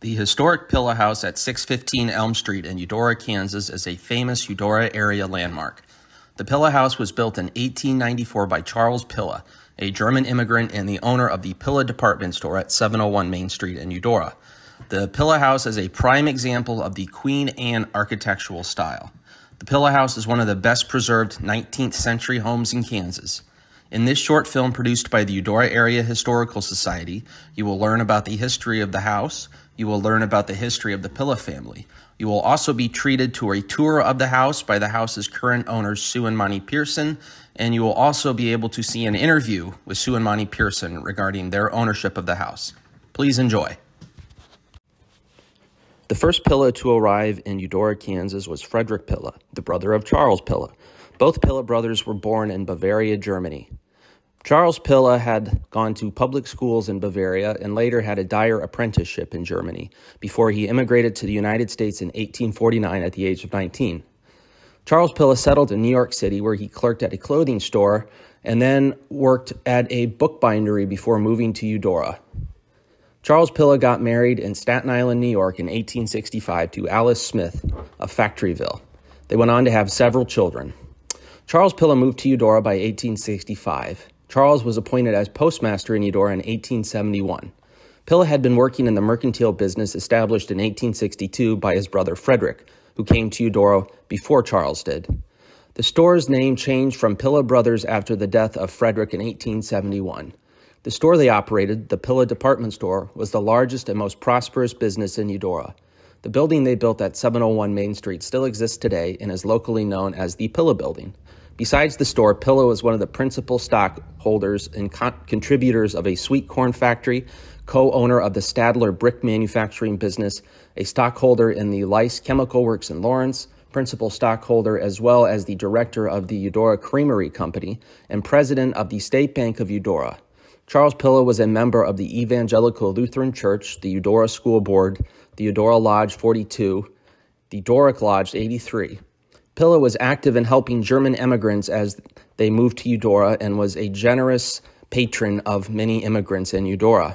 The historic Pilla House at 615 Elm Street in Eudora, Kansas is a famous Eudora area landmark. The Pilla House was built in 1894 by Charles Pilla, a German immigrant and the owner of the Pilla department store at 701 Main Street in Eudora. The Pilla House is a prime example of the Queen Anne architectural style. The Pilla House is one of the best preserved 19th century homes in Kansas. In this short film produced by the Eudora Area Historical Society, you will learn about the history of the house, you will learn about the history of the Pilla family. You will also be treated to a tour of the house by the house's current owners, Sue and Monte Pearson, and you will also be able to see an interview with Sue and Monte Pearson regarding their ownership of the house. Please enjoy. The first Pilla to arrive in Eudora, Kansas was Frederick Pilla, the brother of Charles Pilla. Both Pilla brothers were born in Bavaria, Germany. Charles Pilla had gone to public schools in Bavaria and later had a dyer apprenticeship in Germany before he immigrated to the United States in 1849 at the age of 19. Charles Pilla settled in New York City where he clerked at a clothing store and then worked at a bookbindery before moving to Eudora. Charles Pilla got married in Staten Island, New York in 1865 to Alice Smith of Factoryville. They went on to have several children. Charles Pilla moved to Eudora by 1865. Charles was appointed as postmaster in Eudora in 1871. Pilla had been working in the mercantile business established in 1862 by his brother Frederick, who came to Eudora before Charles did. The store's name changed from Pilla Brothers after the death of Frederick in 1871. The store they operated, the Pilla Department Store, was the largest and most prosperous business in Eudora. The building they built at 701 Main Street still exists today and is locally known as the Pilla Building. Besides the store, Pilla is one of the principal stockholders and con- contributors of a sweet corn factory, co owner of the Stadler brick manufacturing business, a stockholder in the Lice Chemical Works in Lawrence, principal stockholder as well as the director of the Eudora Creamery Company, and president of the State Bank of Eudora. Charles Pilla was a member of the Evangelical Lutheran Church, the Eudora School Board, the Eudora Lodge 42, the Doric Lodge 83. Pilla was active in helping German immigrants as they moved to Eudora and was a generous patron of many immigrants in Eudora.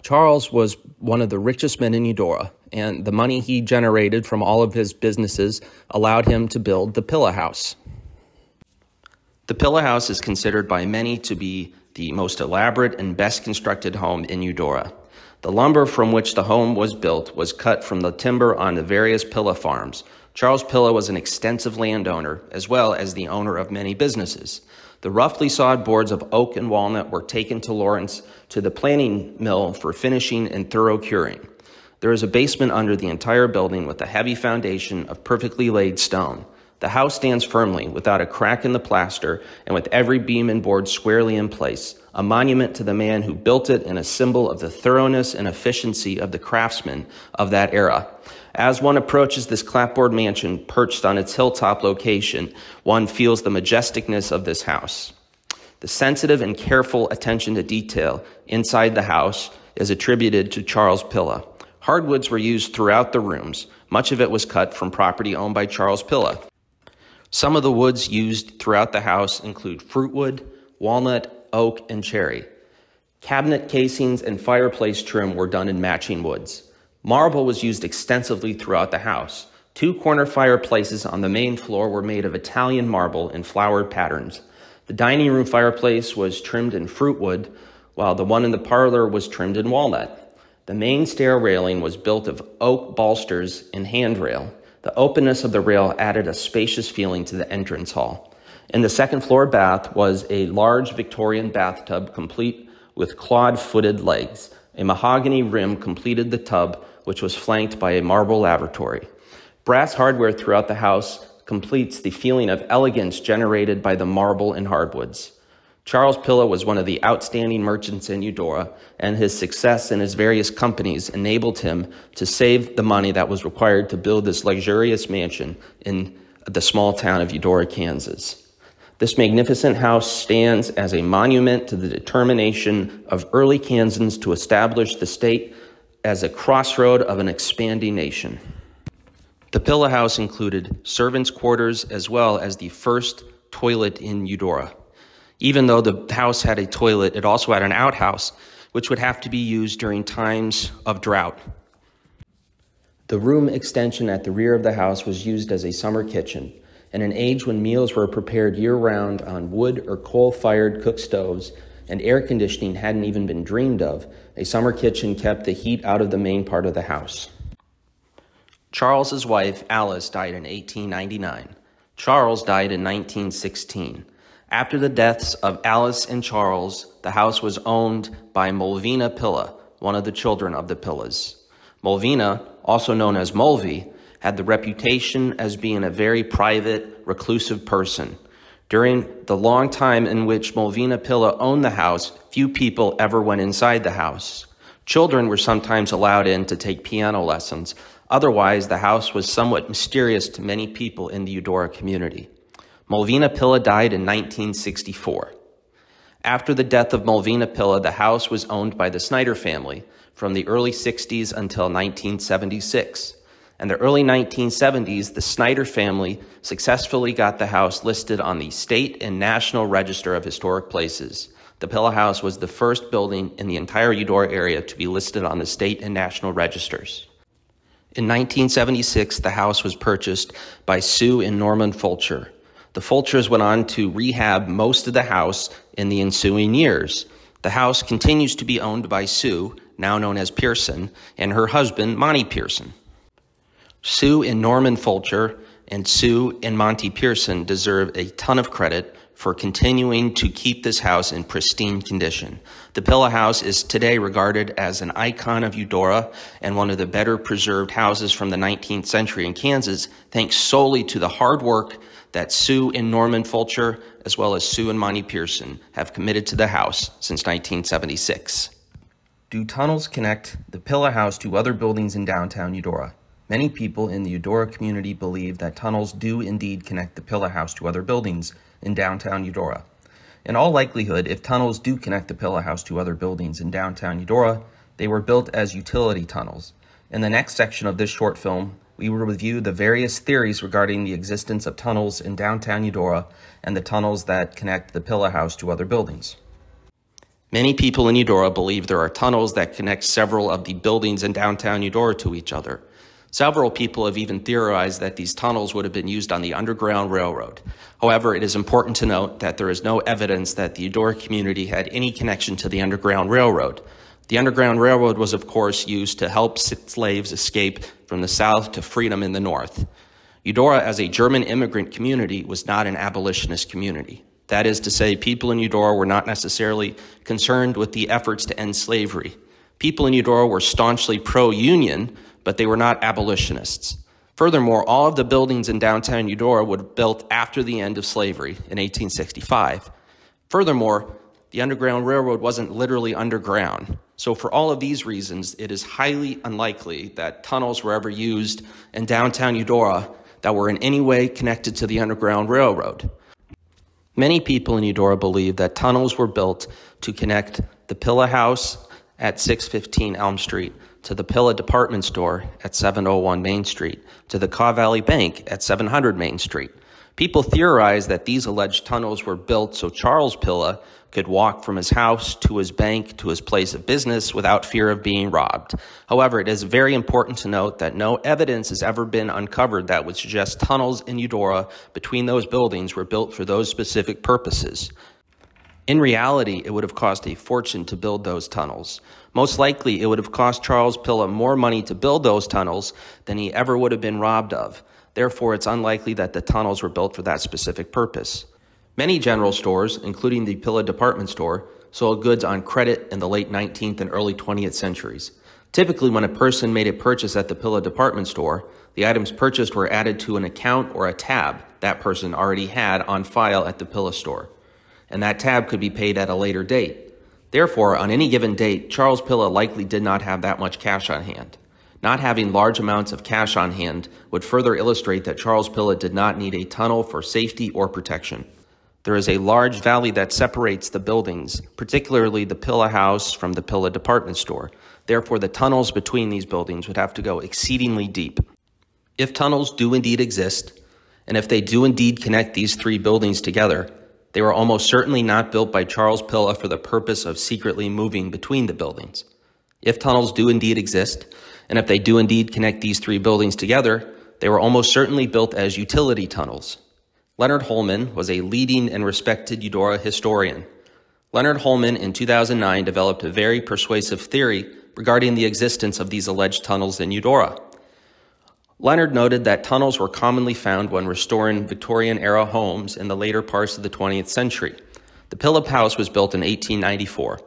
Charles was one of the richest men in Eudora, and the money he generated from all of his businesses allowed him to build the Pilla House. The Pilla House is considered by many to be the most elaborate and best constructed home in Eudora. The lumber from which the home was built was cut from the timber on the various Pilla farms, Charles Pilla was an extensive landowner, as well as the owner of many businesses. The roughly sawed boards of oak and walnut were taken to Lawrence to the planing mill for finishing and thorough curing. There is a basement under the entire building with a heavy foundation of perfectly laid stone. The house stands firmly, without a crack in the plaster, and with every beam and board squarely in place, a monument to the man who built it and a symbol of the thoroughness and efficiency of the craftsmen of that era. As one approaches this clapboard mansion perched on its hilltop location, one feels the majesticness of this house. The sensitive and careful attention to detail inside the house is attributed to Charles Pilla. Hardwoods were used throughout the rooms. Much of it was cut from property owned by Charles Pilla. Some of the woods used throughout the house include fruitwood, walnut, oak, and cherry. Cabinet casings and fireplace trim were done in matching woods. Marble was used extensively throughout the house. Two corner fireplaces on the main floor were made of Italian marble in flowered patterns. The dining room fireplace was trimmed in fruit wood, while the one in the parlor was trimmed in walnut. The main stair railing was built of oak balusters and handrail. The openness of the rail added a spacious feeling to the entrance hall. In the second floor bath was a large Victorian bathtub complete with clawed footed legs. A mahogany rim completed the tub which was flanked by a marble lavatory. Brass hardware throughout the house completes the feeling of elegance generated by the marble and hardwoods. Charles Pilla was one of the outstanding merchants in Eudora, and his success in his various companies enabled him to save the money that was required to build this luxurious mansion in the small town of Eudora, Kansas. This magnificent house stands as a monument to the determination of early Kansans to establish the state as a crossroad of an expanding nation. The Pilla House included servants' quarters as well as the first toilet in Eudora. Even though the house had a toilet, it also had an outhouse, which would have to be used during times of drought. The room extension at the rear of the house was used as a summer kitchen. In an age when meals were prepared year round on wood or coal fired cook stoves and air conditioning hadn't even been dreamed of, a summer kitchen kept the heat out of the main part of the house. Charles's wife, Alice, died in 1899. Charles died in 1916. After the deaths of Alice and Charles, the house was owned by Mulvina Pilla, one of the children of the Pillas. Mulvina, also known as Mulvey, had the reputation as being a very private, reclusive person. During the long time in which Mulvina Pilla owned the house, few people ever went inside the house. Children were sometimes allowed in to take piano lessons. Otherwise, the house was somewhat mysterious to many people in the Eudora community. Mulvina Pilla died in 1964. After the death of Mulvina Pilla, the house was owned by the Snyder family from the early 60s until 1976. In the early 1970s, the Snyder family successfully got the house listed on the state and national register of historic places. The Pilla House was the first building in the entire Eudora area to be listed on the state and national registers. In 1976, the house was purchased by Sue and Norman Fulcher. The Fulchers went on to rehab most of the house in the ensuing years. The house continues to be owned by Sue, now known as Pearson, and her husband, Monte Pearson. Sue and Norman Fulcher and Sue and Monte Pearson deserve a ton of credit for continuing to keep this house in pristine condition. The Pilla House is today regarded as an icon of Eudora and one of the better preserved houses from the 19th century in Kansas, thanks solely to the hard work that Sue and Norman Fulcher, as well as Sue and Monte Pearson, have committed to the house since 1976. Do tunnels connect the Pilla House to other buildings in downtown Eudora? Many people in the Eudora community believe that tunnels do indeed connect the Pilla House to other buildings in downtown Eudora. In all likelihood, if tunnels do connect the Pilla House to other buildings in downtown Eudora, they were built as utility tunnels. In the next section of this short film, we will review the various theories regarding the existence of tunnels in downtown Eudora and the tunnels that connect the Pilla House to other buildings. Many people in Eudora believe there are tunnels that connect several of the buildings in downtown Eudora to each other. Several people have even theorized that these tunnels would have been used on the Underground Railroad. However, it is important to note that there is no evidence that the Eudora community had any connection to the Underground Railroad. The Underground Railroad was, of course, used to help slaves escape from the South to freedom in the North. Eudora, as a German immigrant community, was not an abolitionist community. That is to say, people in Eudora were not necessarily concerned with the efforts to end slavery. People in Eudora were staunchly pro union, but they were not abolitionists. Furthermore, all of the buildings in downtown Eudora were built after the end of slavery in 1865. Furthermore, the Underground Railroad wasn't literally underground. So, for all of these reasons, it is highly unlikely that tunnels were ever used in downtown Eudora that were in any way connected to the Underground Railroad. Many people in Eudora believe that tunnels were built to connect the Pilla House at 615 Elm Street to the Pilla Department Store at 701 Main Street, to the Kaw Valley Bank at 700 Main Street. People theorize that these alleged tunnels were built so Charles Pilla could walk from his house to his bank to his place of business without fear of being robbed. However, it is very important to note that no evidence has ever been uncovered that would suggest tunnels in Eudora between those buildings were built for those specific purposes. In reality, it would have cost a fortune to build those tunnels. Most likely, it would have cost Charles Pilla more money to build those tunnels than he ever would have been robbed of. Therefore, it's unlikely that the tunnels were built for that specific purpose. Many general stores, including the Pilla department store, sold goods on credit in the late 19th and early 20th centuries. Typically, when a person made a purchase at the Pilla department store, the items purchased were added to an account or a tab that person already had on file at the Pilla store and that tab could be paid at a later date. Therefore, on any given date, Charles Pilla likely did not have that much cash on hand. Not having large amounts of cash on hand would further illustrate that Charles Pilla did not need a tunnel for safety or protection. There is a large valley that separates the buildings, particularly the Pilla House from the Pilla department store. Therefore, the tunnels between these buildings would have to go exceedingly deep. If tunnels do indeed exist, and if they do indeed connect these three buildings together, they were almost certainly not built by Charles Pilla for the purpose of secretly moving between the buildings. If tunnels do indeed exist, and if they do indeed connect these three buildings together, they were almost certainly built as utility tunnels. Leonard Holman was a leading and respected Eudora historian. Leonard Holman in 2009 developed a very persuasive theory regarding the existence of these alleged tunnels in Eudora. Leonard noted that tunnels were commonly found when restoring Victorian era homes in the later parts of the 20th century. The Pilla House was built in 1894.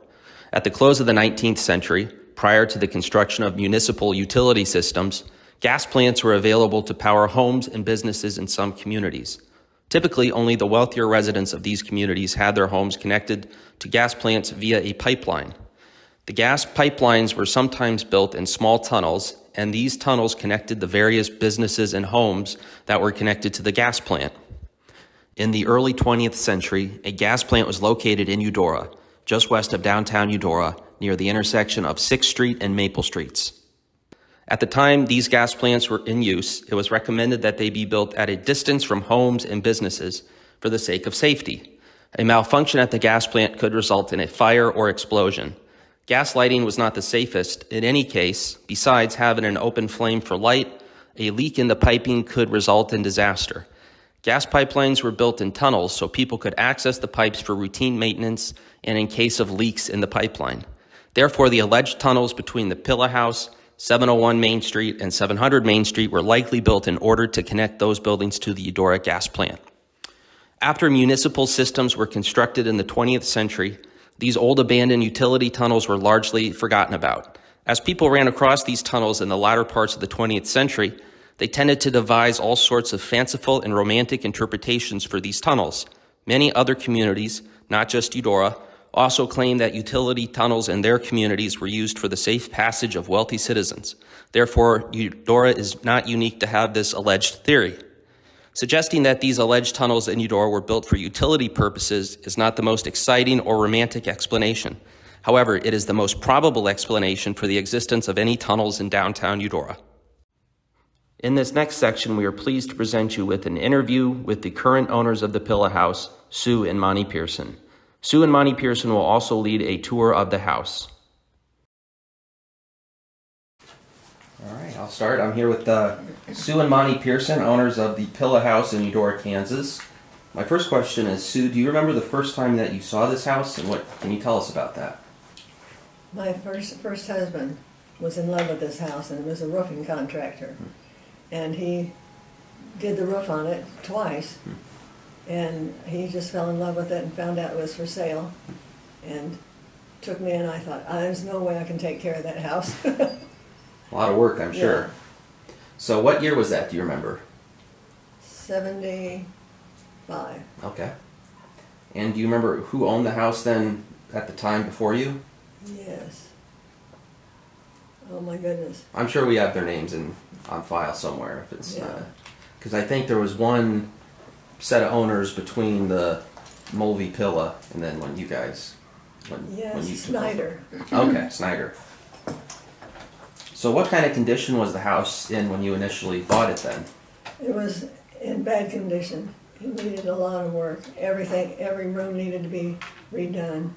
At the close of the 19th century, prior to the construction of municipal utility systems, gas plants were available to power homes and businesses in some communities. Typically, only the wealthier residents of these communities had their homes connected to gas plants via a pipeline. The gas pipelines were sometimes built in small tunnels, and these tunnels connected the various businesses and homes that were connected to the gas plant. In the early 20th century, a gas plant was located in Eudora, just west of downtown Eudora, near the intersection of 6th Street and Maple Streets. At the time these gas plants were in use, it was recommended that they be built at a distance from homes and businesses for the sake of safety. A malfunction at the gas plant could result in a fire or explosion. Gas lighting was not the safest in any case. Besides having an open flame for light, a leak in the piping could result in disaster. Gas pipelines were built in tunnels so people could access the pipes for routine maintenance and in case of leaks in the pipeline. Therefore, the alleged tunnels between the Pilla House 701 Main Street and 700 Main Street were likely built in order to connect those buildings to the Eudora gas plant. After municipal systems were constructed in the 20th century, these old abandoned utility tunnels were largely forgotten about. As people ran across these tunnels in the latter parts of the 20th century, they tended to devise all sorts of fanciful and romantic interpretations for these tunnels. Many other communities, not just Eudora, also claim that utility tunnels in their communities were used for the safe passage of wealthy citizens. Therefore, Eudora is not unique to have this alleged theory. Suggesting that these alleged tunnels in Eudora were built for utility purposes is not the most exciting or romantic explanation. However, it is the most probable explanation for the existence of any tunnels in downtown Eudora. In this next section, we are pleased to present you with an interview with the current owners of the Pilla House, Sue and Monte Pearson. Sue and Monte Pearson will also lead a tour of the house. All right, I'll start. I'm here with uh, Sue and Monte Pearson, owners of the Pilla House in Eudora, Kansas. My first question is, Sue, do you remember the first time that you saw this house, and what can you tell us about that? My first first husband was in love with this house, and was a roofing contractor, hmm. and he did the roof on it twice. Hmm and he just fell in love with it and found out it was for sale and took me and I thought, there's no way I can take care of that house. a lot of work, I'm sure. Yeah. So what year was that, do you remember? 75. Okay. And do you remember who owned the house then at the time before you? Yes. Oh my goodness. I'm sure we have their names in on file somewhere if it's because yeah. uh, I think there was one set of owners between the Mulvey Pilla and then when you guys when, yes, when you Snyder. Okay, Snyder. So what kind of condition was the house in when you initially bought it then? It was in bad condition. It needed a lot of work. Everything, every room needed to be redone,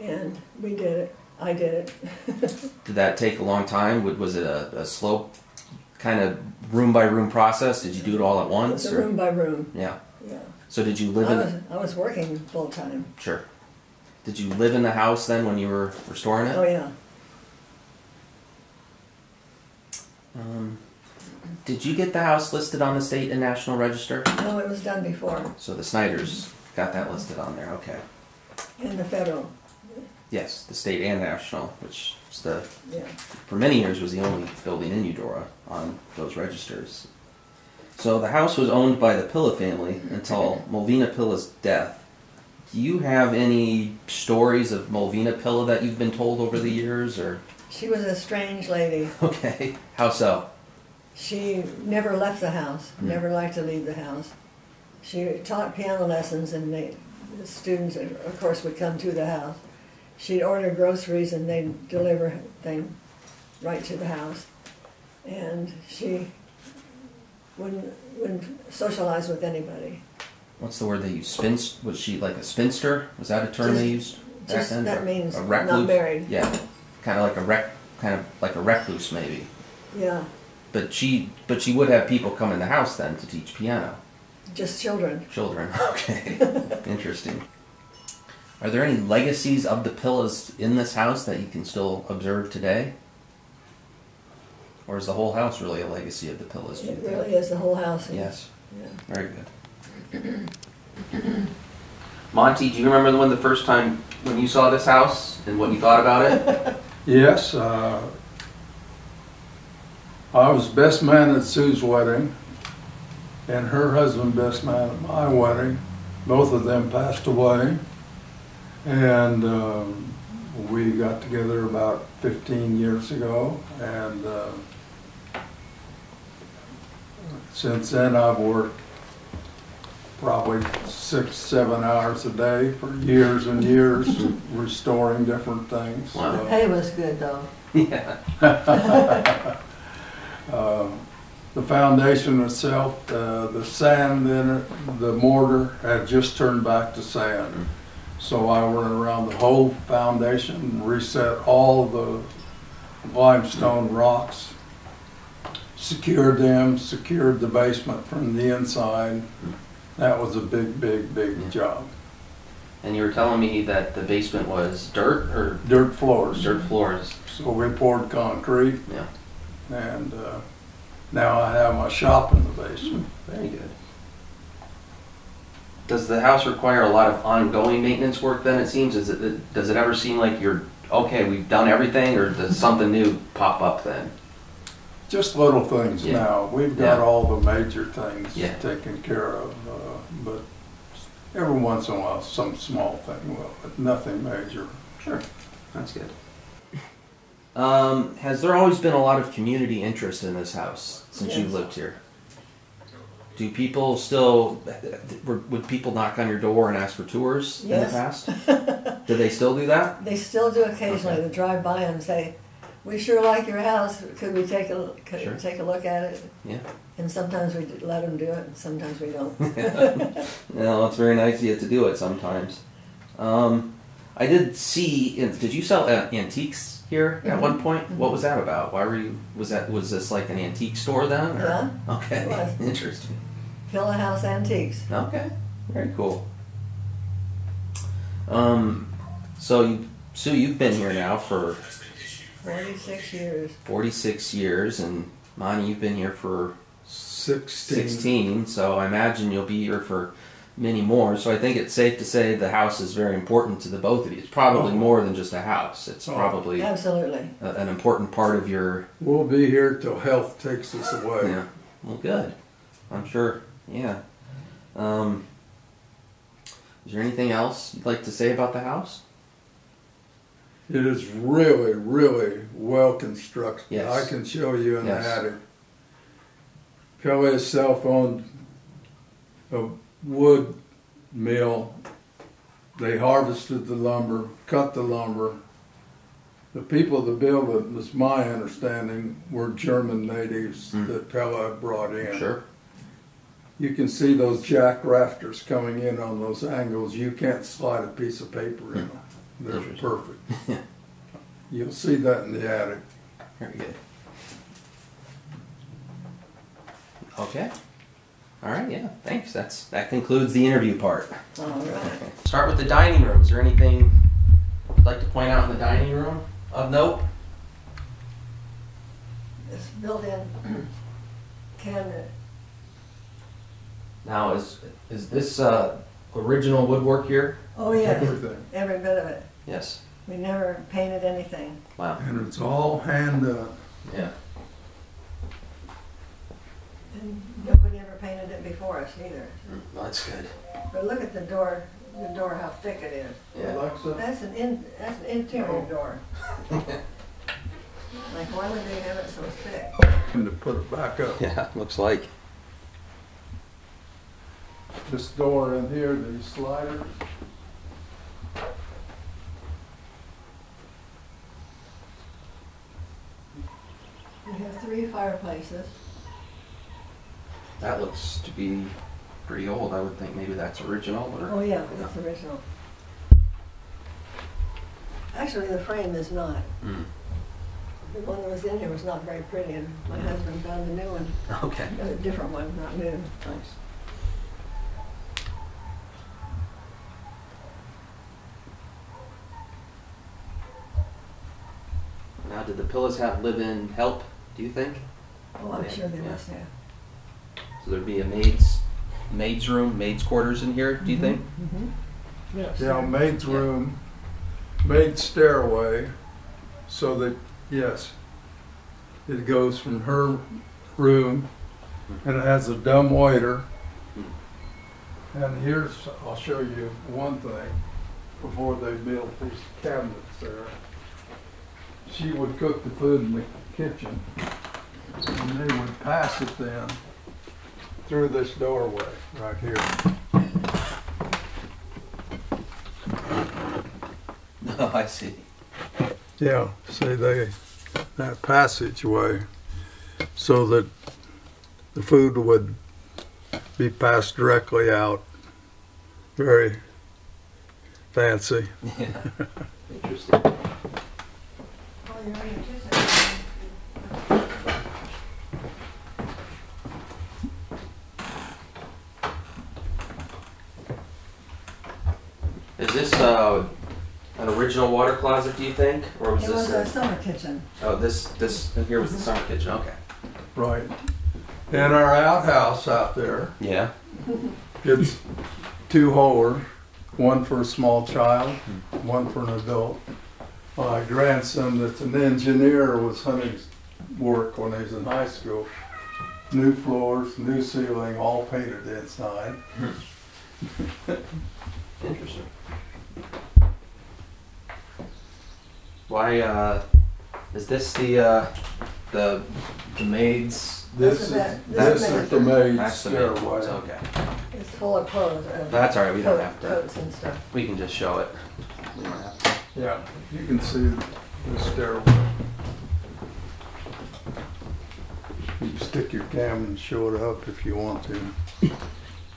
and we did it. I did it. did that take a long time? Was it a, a slow kind of room by room process? Did you do it all at once? It's room by room. Yeah. Yeah. So did you live I in? Was, I was working full time. Sure. Did you live in the house then when you were restoring it? Oh yeah. Did you get the house listed on the state and national register? No, it was done before. So the Snyders got that listed on there. Okay. And the federal. Yes, the state and national, which is the yeah. for many years was the only building in Eudora on those registers. So the house was owned by the Pilla family until Malvina Pilla's death. Do you have any stories of Malvina Pilla that you've been told over the years, or? She was a strange lady. Okay, how so? She never left the house. Mm. Never liked to leave the house. She taught piano lessons, and they, the students, of course, would come to the house she'd order groceries and they'd deliver them right to the house. And she wouldn't, wouldn't socialize with anybody. What's the word they use? Spinst? Was she like a spinster? Was that a term just, they used back then? That means a recluse? not married. Yeah. kind of like a rec, kind of like a recluse maybe. Yeah, But she, but she would have people come in the house then to teach piano. just children. Children. Okay. Interesting. Are there any legacies of the Pillas in this house that you can still observe today? Or is the whole house really a legacy of the Pillas? do you It think? really is the whole house. Yes. Yeah. Very good. Monte, do you remember when the first time when you saw this house and what you thought about it? Yes, uh, I was best man at Sue's wedding, and her husband best man at my wedding. Both of them passed away, and um, we got together about 15 years ago, and uh, since then I've worked probably six, seven hours a day for years and years, restoring different things. Wow. The pay was good though. yeah. Uh, The foundation itself, uh, the sand in it, the mortar had just turned back to sand. So I went around the whole foundation, reset all the limestone rocks, secured them, secured the basement from the inside. That was a big, big, Yeah. big job. And you were telling me that the basement was dirt or Dirt floors. dirt floors. So we poured concrete. Yeah. And uh, now I have my shop in the basement. Very good. Does the house require a lot of ongoing maintenance work then it seems? Is it, does it ever seem like you're, okay, we've done everything or does something new pop up then? Just little things Yeah. now. We've got Yeah. all the major things Yeah. taken care of, uh, but every once in a while, some small thing will, but nothing major. Sure, that's good. Um, has there always been a lot of community interest in this house since you've lived here? Do people still, would people knock on your door and ask for tours in the past? Do they still do that? They still do occasionally. Okay. They drive by and say, "We sure like your house. Could we take a could Sure. take a look at it?" Yeah. And sometimes we let them do it, and sometimes we don't. No, it's very nice of you to do it sometimes. Um, I did see. Did you sell uh, antiques here at Mhm. one point? What was that about? Why were you? Was that was this like an antique store then? or- Yeah, Okay. it was. Interesting. Pilla House Antiques. Okay. Very cool. Um, so you, Sue, you've been here now for Forty-six years. 46 years, and Monte, you've been here for Sixteen. 16. So I imagine you'll be here for many more. So I think it's safe to say the house is very important to the both of you. It's probably Oh. more than just a house. It's Oh. probably a, Absolutely. an important part of your. We'll be here till health takes us away. Yeah. Well, good. I'm sure. Yeah. Um, is there anything else you'd like to say about the house? It is really, really well constructed. Yes. I can show you in Yes. the attic. Kelly cell phone a wood mill. They harvested the lumber, cut the lumber. The people that built it, was my understanding, were German natives Hmm. that Pilla brought in. Sure. You can see those jack rafters coming in on those angles. You can't slide a piece of paper in them. They're Interesting. perfect. You'll see that in the attic. Very good. Okay. All right. Yeah. Thanks. That's that concludes the interview part. All right. Okay. Start with the dining room. Is there anything you'd like to point out in the dining room of note? This built-in cabinet. Now, is is this uh, original woodwork here? Oh yes, Everything. every bit of it. Yes. We never painted anything. Wow. And it's all hand done. Yeah. And nobody ever painted it before us either. Well, mm, that's good. But look at the door, the door, how thick it is. Yeah. Alexa? That's an in, that's an interior door. Like, why would they have it so thick? And to put it back up. Yeah. Looks like. This door in here, these sliders. We have three fireplaces. That looks to be pretty old. I would think maybe that's original or. Oh yeah, that's original. Actually, the frame is not. Mm. The one that was in here was not very pretty, and my husband found a new one, Okay. a different one, not new. Nice. Now, did the Pillas have live-in help? Do you think? Oh, I'm sure they Yeah. must have. So there'd be a maid's maid's room, maid's quarters in here. Do you think? Mm-hmm. Yes. Yeah, maid's room, maid's stairway, so that, yes, it goes from her room and it has a dumb waiter. And here's, I'll show you one thing before they built these cabinets there. She would cook the food in the kitchen and they would pass it then through this doorway right here. No, oh, I see. Yeah, see they, that passageway, so that the food would be passed directly out. Very fancy. Yeah. Interesting. Oh, you're in your kitchen. Is this uh, an original water closet? Do you think, or was It was this? a summer kitchen. oh, this this here was the mm-hmm. summer kitchen. Okay. Right. And our outhouse out there, Yeah. it's two holers, one for a small child, hmm. one for an adult. My grandson that's an engineer was hunting work when he was in high school. New floors, new ceiling, all painted inside. Hmm. Interesting. Why uh, is this the uh, the the maid's? This That's is, the bed- this this is is the maid's That's the maid's. stairway. Okay. It's full of clothes. uh, That's all right. We don't coat- have to. Coats and stuff. We can just show it. We don't have to. Yeah, you can see the stairway. You can stick your camera and show it up if you want to.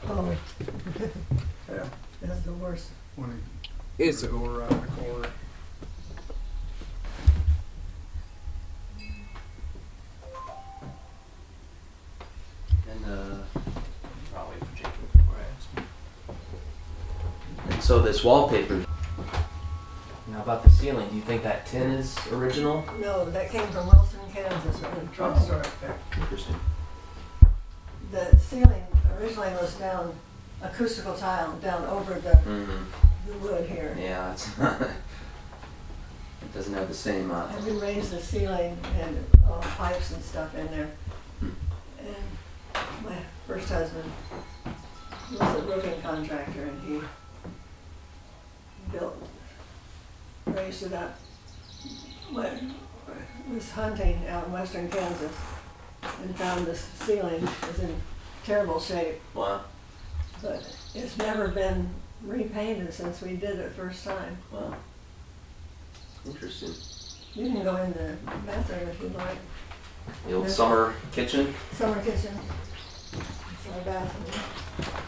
Oh, Yeah. that's the worst. When Is you it? go around the corner. And so this wallpaper. Now about the ceiling, do you think that tin is original? No, that came from Wilson, Kansas, at the drugstore up there. Interesting. The ceiling originally was down, acoustical tile, down over the, Mm-hmm. the wood here. Yeah, it's it doesn't have the same. Uh, And we raised the ceiling and uh, pipes and stuff in there. Hmm. And my first husband was a roofing contractor and he built, raised it up. When, was hunting out in western Kansas and found this ceiling is in terrible shape, wow. but it's never been repainted since we did it first time. Wow. Interesting. You can go in the bathroom if you like. The old summer kitchen. Summer kitchen. It's our bathroom.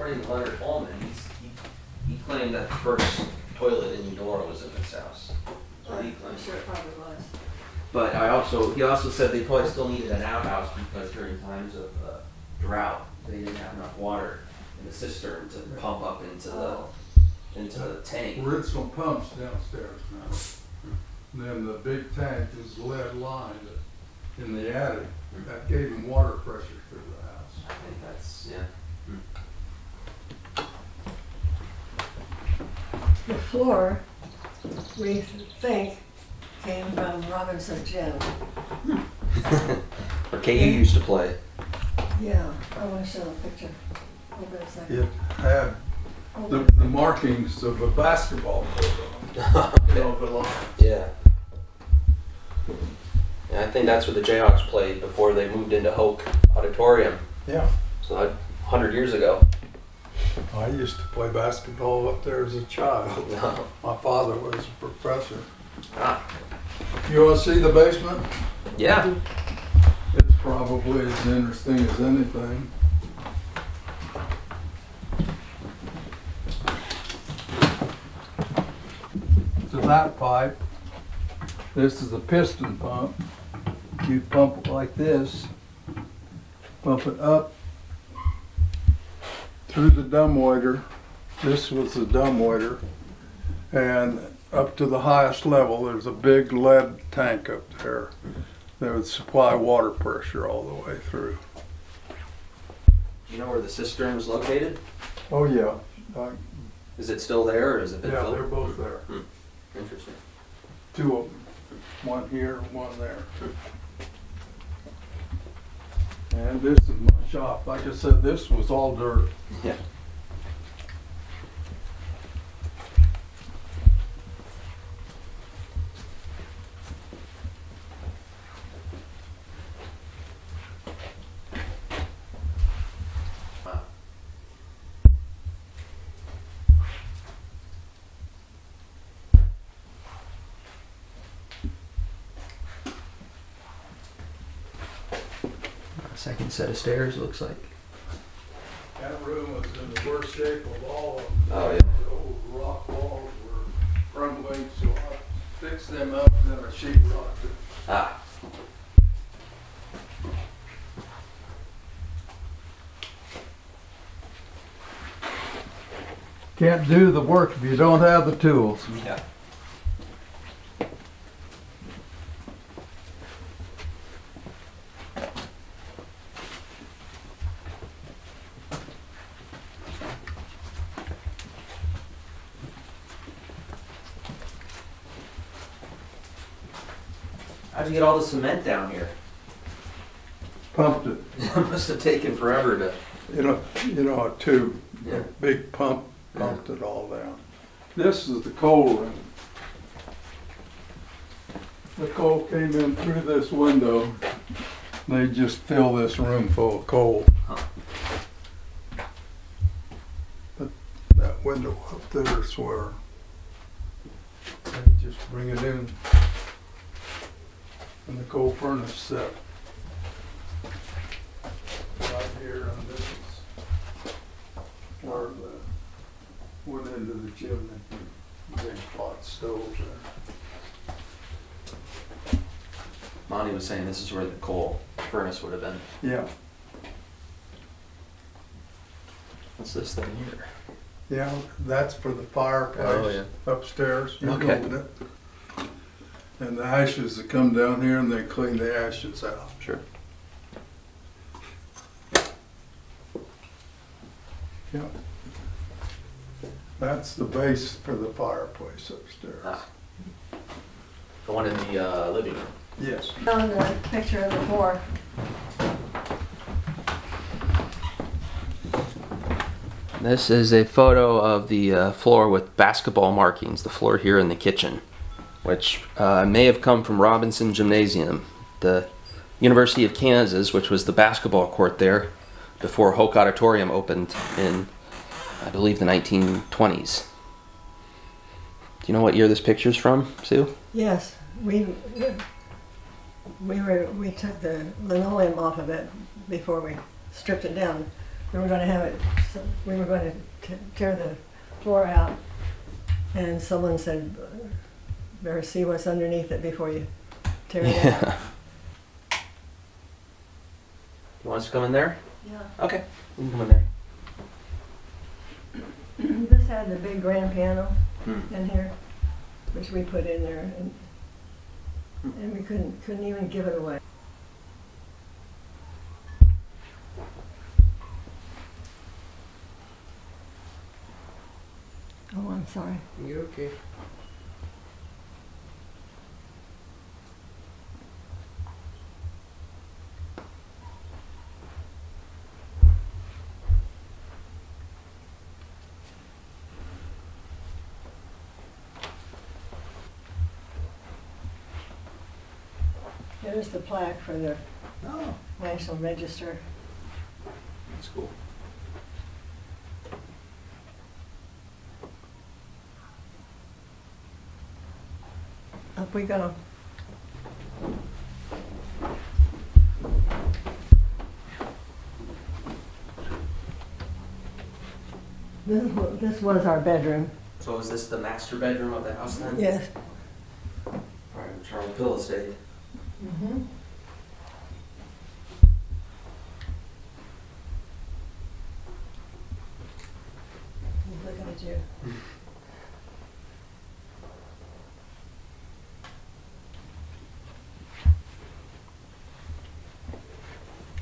According to Leonard Holman, he's, he, he claimed that the first toilet in Eudora was in this house. That's what he I'm sure it probably was. But I also, he also said they probably still needed an outhouse because during times of uh, drought, they didn't have enough water in the cistern to pump up into the, into the tank. We're at some pumps downstairs now. And Then the big tank is lead lined in the attic. That gave them water pressure through the house. I think that's, yeah. The floor, we think, came from Robinson Gym. Where KU used to play. Yeah, I want to show a picture. Hold on a second. It had Hold the, on. the markings of a basketball court on it. You know, the line. Yeah. Yeah, I think that's where the Jayhawks played before they moved into Hoch Auditorium. Yeah, So that, 100 years ago. I used to play basketball up there as a child. My father was a professor. Ah. You want to see the basement? Yeah. It's probably as interesting as anything. So that pipe, this is a piston pump. You pump it like this, pump it up through the dumbwaiter. This was the dumbwaiter. And up to the highest level, there's a big lead tank up there that would supply water pressure all the way through. You know where the cistern was located? Oh, yeah. Uh, Is it still there, or is it been Yeah, filled? they're both there. Interesting. Two of them. One here, one there. And this is my shop. Like I said, this was all dirt. Yeah. Wow. Second stairs looks like. That room was in the worst shape of all of them. Oh, yeah. The old rock walls were crumbling, so I fixed them up, then I sheet rocked it. Ah. Can't do the work if you don't have the tools. Yeah. How'd you get all the cement down here? Pumped it, It must have taken forever to. you know, you know, a tube, Yeah. big pump, pumped it all down. This is the coal room. The coal came in through this window. They just fill this room full of coal. Huh. But that window up there is where they just bring it in. And the coal furnace set. Right here, and this is where the, went into the chimney. Big pot stoves there. Monte was saying this is where the coal furnace would have been. Yeah, What's this thing here? yeah, that's for the fireplace oh, upstairs. You Okay. open it. And the ashes that come down here and they clean the ashes out. Sure. Yeah. That's the base for the fireplace upstairs. Ah. The one in the uh, living room. Yes. Found the picture of the floor. This is a photo of the uh, floor with basketball markings, the floor here in the kitchen, which uh, may have come from Robinson Gymnasium, the University of Kansas, which was the basketball court there before Hoch Auditorium opened in, I believe, the 1920s. Do you know what year this picture's from, Sue? Yes, we, we were, we took the linoleum off of it before we stripped it down. We were gonna have it, we were gonna t- tear the floor out. And someone said, better see what's underneath it before you tear it out. You want us to come in there? Yeah. Okay, we can come in there. This had the big grand piano Hmm. in here, which we put in there and, and we couldn't, couldn't even give it away. Oh, I'm sorry. You're okay. Here's the plaque for the Oh, National Register. that's cool. Up we go. This, wa- this was our bedroom. So is this the master bedroom of the house then? Yes. Prior to Charles Pill estate. Mm-hmm.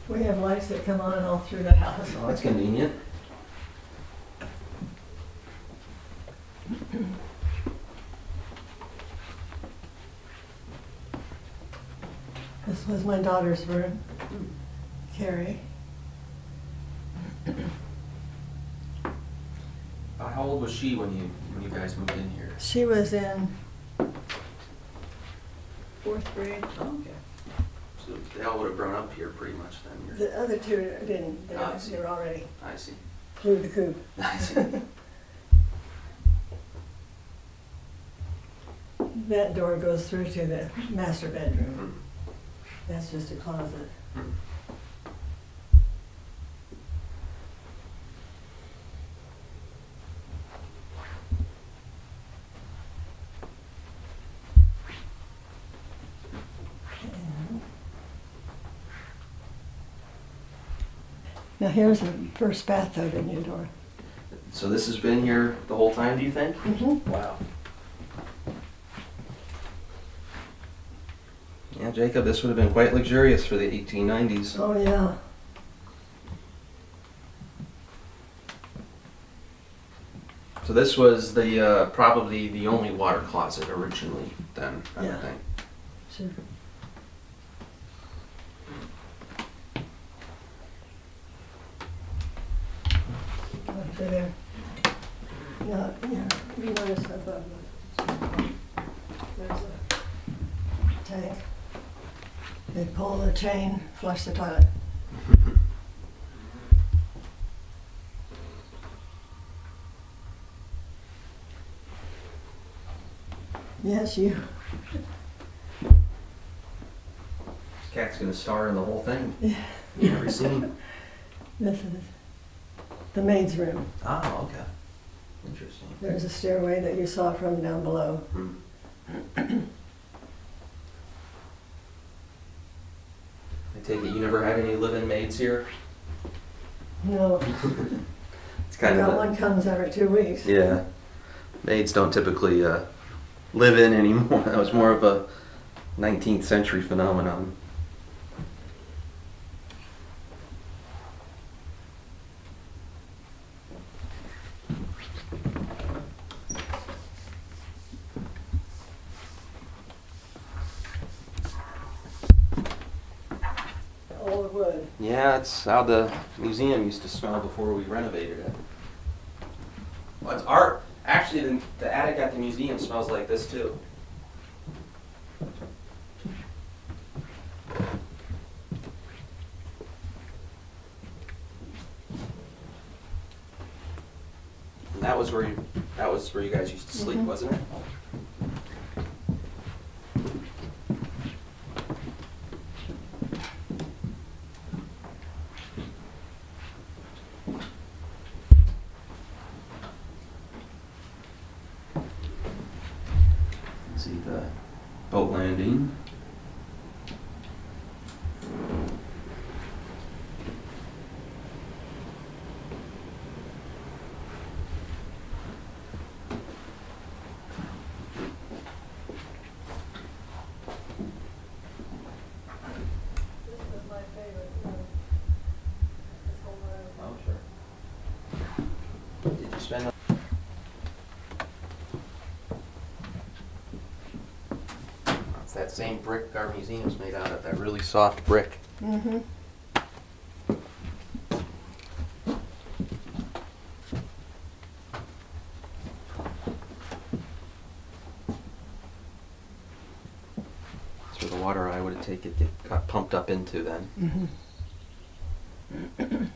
We have lights that come on all through the house. Oh, that's convenient. This was my daughter's room, Carrie. Uh, how old was she when you when you guys moved in here? She was in fourth grade. Oh, okay. So they all would have grown up here pretty much then. You're- The other two didn't, they Ah, I were- see. they already I see. flew the coop. I see. That door goes through to the master bedroom. Hmm. That's just a closet. Now here's the first bathtub in Eudora. So this has been here the whole time, do you think? Mm-hmm. Wow. Jacob, this would have been quite luxurious for the 1890s. Oh, yeah. So this was the uh, probably the only water closet originally. Then I Yeah. think. Sure. Through there. Yeah, yeah, you notice above the, there's a tank. They pull the chain, flush the toilet. Yes, you, This cat's gonna star in the whole thing. Yeah. Every scene. this is the maid's room. Oh, okay. Interesting. There's a stairway that you saw from down below. Hmm. Take it you never had any live-in maids here? No, It's I kind of got a, one comes every two weeks. yeah. Maids don't typically uh, live in anymore. That was more of a 19th century phenomenon. Old wood. Yeah, it's how the museum used to smell before we renovated it. Well, it's art. Actually, the, the attic at the museum smells like this too. And that was where you, that was where you guys used to sleep, Mhm. wasn't it? See the boat landing. This was my favorite room. This whole room. Oh, sure. Did you spend? It's that same brick our museum's made out of, that really soft brick. Mm-hmm. That's where the water I would have taken get got pumped up into then Mm-hmm.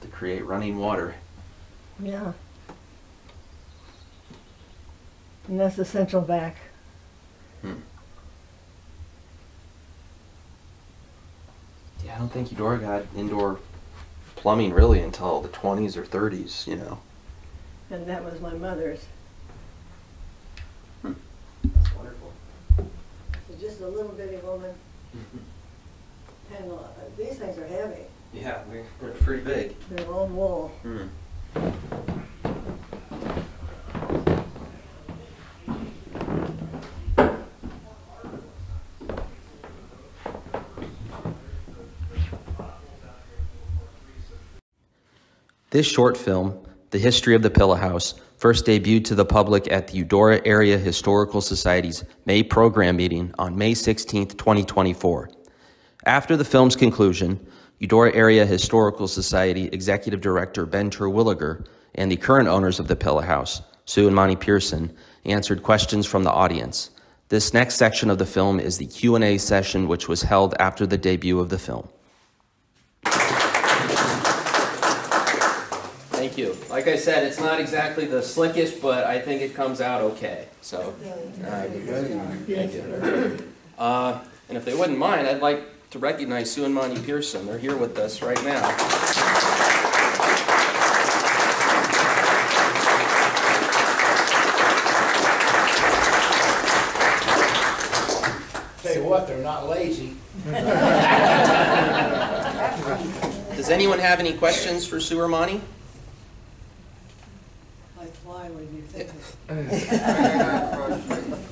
to create running water. Yeah. And that's the central vac. indoor plumbing really until the 20s or 30s, you know. And that was my mother's. Hmm. That's wonderful. Just a little bitty woman. Mm-hmm. and uh, these things are heavy. Yeah, they're pretty big. They're all wool. Hmm. This short film, The History of the Pilla House, first debuted to the public at the Eudora Area Historical Society's May program meeting on May 16, 2024. After the film's conclusion, Eudora Area Historical Society Executive Director Ben Terwilliger and the current owners of the Pilla House, Sue and Monte Pearson, answered questions from the audience. This next section of the film is the Q&A session which was held after the debut of the film. Thank you. Like I said, it's not exactly the slickest, but I think it comes out okay. So, uh, thank you. Uh, and if they wouldn't mind, I'd like to recognize Sue and Monte Pearson. They're here with us right now. Tell you what, they're not lazy. Does anyone have any questions for Sue or Monte? Like why would you think of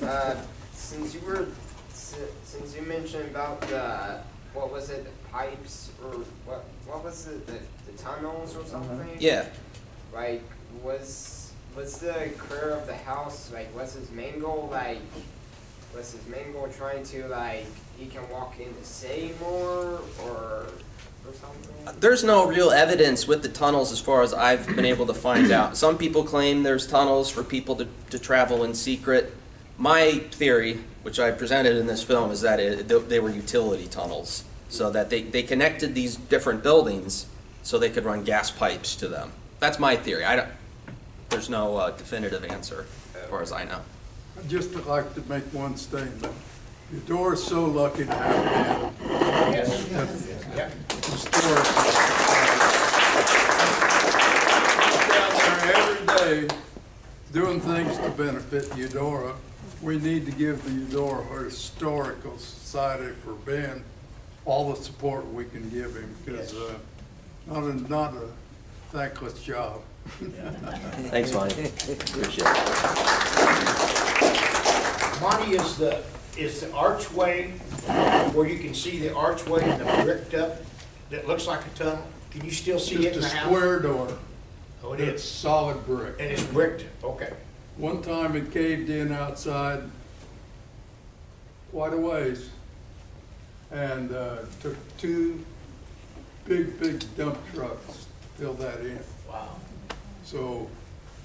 Uh, since you were, since you mentioned about the, what was it, the pipes or what, what was it, the, the tunnels or something? Yeah. Like, was, was the career of the house, like, was his main goal, like, was his main goal trying to, like, he can walk in to say more or, or something? There's no real evidence with the tunnels as far as I've been able to find out. Some people claim there's tunnels for people to, to travel in secret. My theory, which I presented in this film, is that it, they were utility tunnels. So that they, they connected these different buildings so they could run gas pipes to them. That's my theory. I don't, there's no uh, definitive answer as far as I know. I'd just like to make one statement. Eudora's so lucky to have been Yep. historic. Down there every day, doing things to benefit Eudora. We need to give the Eudora Historical Society for Ben all the support we can give him, because, uh, not a, not a thankless job. Thanks, Monte. Appreciate it. Monte is the, is the archway, where you can see the archway and the bricked up, that looks like a tunnel. Can you still see it Just in a the house? square door. Oh, it It's is, solid brick. and it's bricked, okay. One time it caved in outside quite a ways and uh, took two big, big dump trucks to fill that in. Wow. So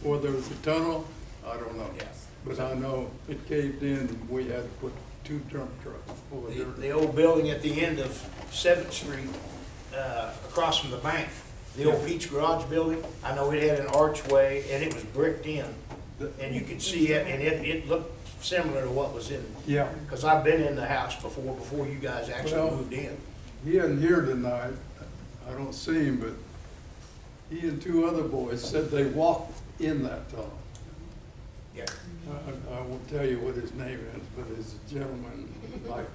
whether it was a tunnel, I don't know. Yeah. But I know it caved in and we had to put two dump trucks full of The, dirt. the old building at the end of Seventh Street, uh, across from the bank, the old Peach Garage building, I know it had an archway and it was bricked in. And you could see it, and it, it looked similar to what was in, Yeah, because I've been in the house before, before you guys actually Well- moved in. he isn't here tonight. I don't see him, but he and two other boys said they walked in that tunnel. Yeah. I, I won't tell you what his name is, but he's a gentleman like,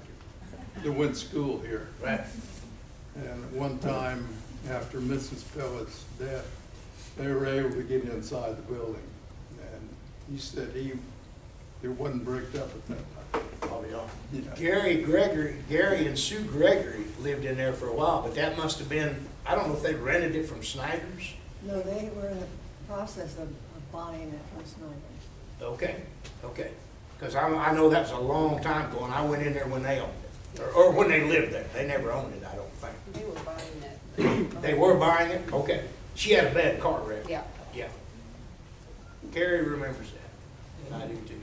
that went to school here. Right. And at one time, after Mrs. Pillett's death, they were able to get inside the building. And he said he, it wasn't bricked up at that time. Oh, yeah. Yeah. Gary Gregory, Gary and Sue Gregory lived in there for a while, but that must have been, I don't know if they rented it from Snyder's. No, they were in the process of of buying it from Snyder. Okay, okay. Because I, I know that was a long time ago, and I went in there when they owned it, or, or when they lived there. They never owned it, I don't think. They were buying it. They were buying it? Okay. She had a bad car wreck. Yeah. Yeah. Gary remembers that, and I do too.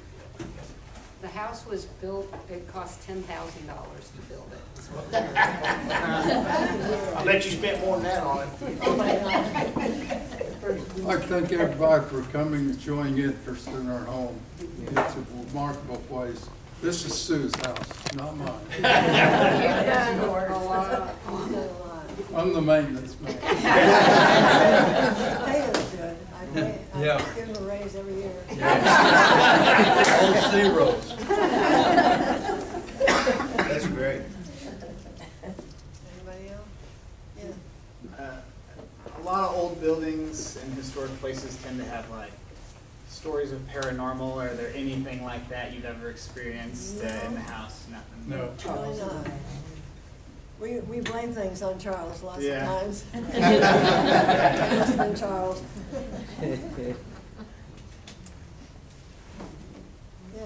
The house was built, it cost ten thousand dollars to build it. I bet you spent more than that on it. I'd like to thank everybody for coming and showing interest in our home. It's a remarkable place. This is Sue's house, not mine. You've done a lot. I'm the maintenance man. Pay is good. I pay, I Yeah. give them a raise every year. Old zeros. That's great. Anybody else? Yeah. A lot of old buildings and historic places tend to have like stories of paranormal. Are there anything like that you've ever experienced uh, in the house? Nothing. No. Really not. We, we blame things on Charles lots of times. Less than Charles. Yeah.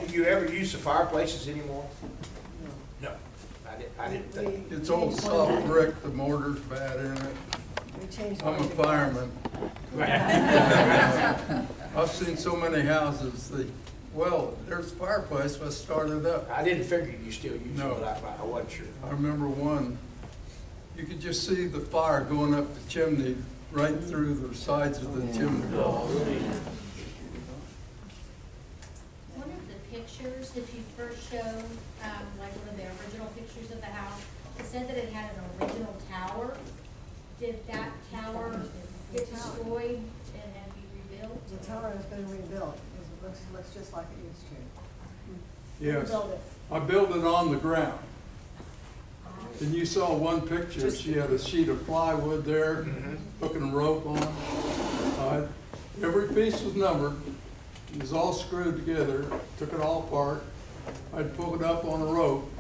Do you ever use the fireplaces anymore? No. I didn't, I didn't We- think. It's we old use soft brick, the mortar's bad in it. We changed I'm a one to- I've seen so many houses, they, well, there's a fireplace, let's start it up. I didn't figure you still use No. it, but I, I wasn't sure. I remember one, you could just see the fire going up the chimney, right through the sides of the chimney. One of the pictures that you first showed, um, like one of the original pictures of the house, it said that it had an original tower. Did that tower get destroyed and then be rebuilt? The tower has been rebuilt. It looks, looks just like it used to. Yes, Rebuilt. I built it on the ground. And you saw one picture, she had a sheet of plywood there, hooking a rope on. Uh, Every piece was numbered, it was all screwed together, took it all apart. I'd pull it up on a rope,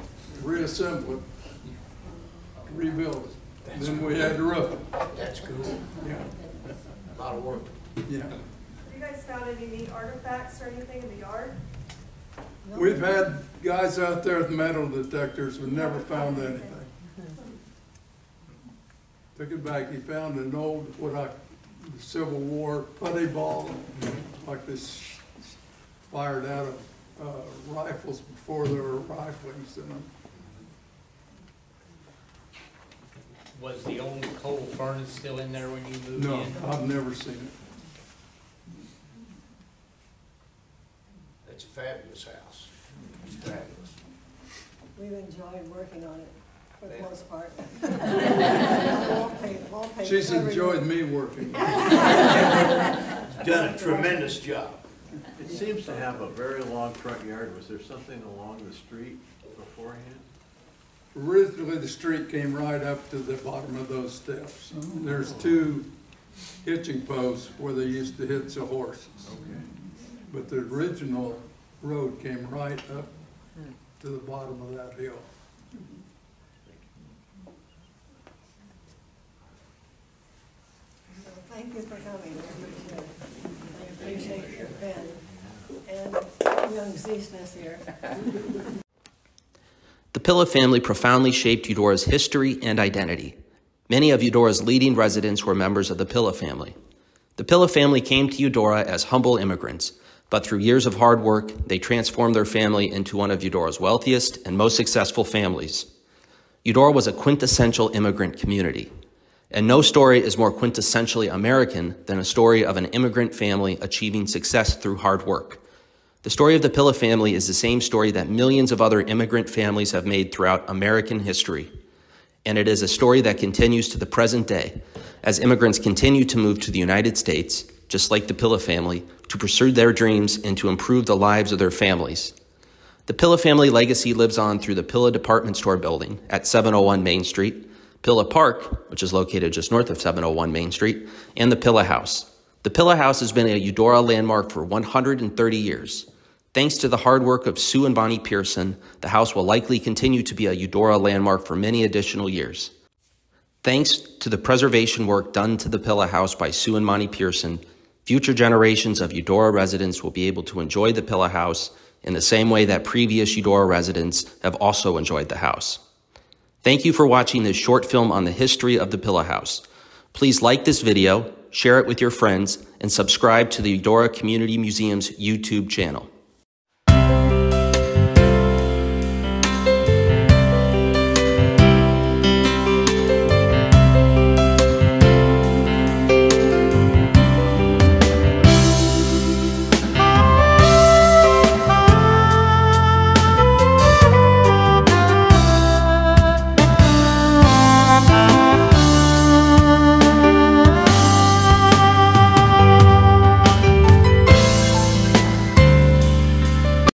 reassemble it, rebuild it. Then we had to roof it, That's cool. yeah, A lot of work. yeah. Have you guys found any neat artifacts or anything in the yard? We've had guys out there with metal detectors, we never found anything. Took it back, he found an old, what I, Civil War putty ball, like this fired out of, uh, rifles before there were riflings in them. Was the old coal furnace still in there when you moved No, in? I've never seen it. It's a fabulous house. It's fabulous. We've enjoyed working on it for the most part. Wallpaper- wallpaper She's everywhere. enjoyed me working. Done a tremendous job. It seems to have a very long front yard. Was there something along the street beforehand? Originally, the street came right up to the bottom of those steps. There's two hitching posts where they used to hitch the horses. Okay. But the original road came right up to the bottom of that hill. So Thank you for coming, I appreciate. I appreciate your pen and young Zeesness here. The Pilla family profoundly shaped Eudora's history and identity. Many of Eudora's leading residents were members of the Pilla family. The Pilla family came to Eudora as humble immigrants, but through years of hard work, they transformed their family into one of Eudora's wealthiest and most successful families. Eudora was a quintessential immigrant community, and no story is more quintessentially American than a story of an immigrant family achieving success through hard work. The story of the Pilla family is the same story that millions of other immigrant families have made throughout American history. And it is a story that continues to the present day as immigrants continue to move to the United States, just like the Pilla family, to pursue their dreams and to improve the lives of their families. The Pilla family legacy lives on through the Pilla department store building at 701 Main Street, Pilla Park, which is located just north of 701 Main Street, and the Pilla House. The Pilla House has been a Eudora landmark for 130 years. Thanks to the hard work of Sue and Monte Pearson, the house will likely continue to be a Eudora landmark for many additional years. Thanks to the preservation work done to the Pilla House by Sue and Monte Pearson, future generations of Eudora residents will be able to enjoy the Pilla House in the same way that previous Eudora residents have also enjoyed the house. Thank you for watching this short film on the history of the Pilla House. Please like this video, share it with your friends, and subscribe to the Eudora Community Museum's YouTube channel.